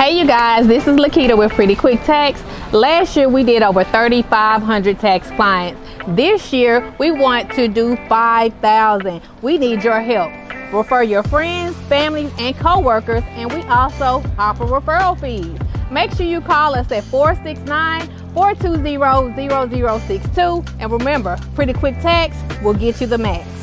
Hey you guys, this is Lakita with Pretty Quick Tax. Last year we did over 3,500 tax clients. This year we want to do 5,000. We need your help. Refer your friends, families, and coworkers, and we also offer referral fees. Make sure you call us at 469-420-0062. And remember, Pretty Quick Tax will get you the max.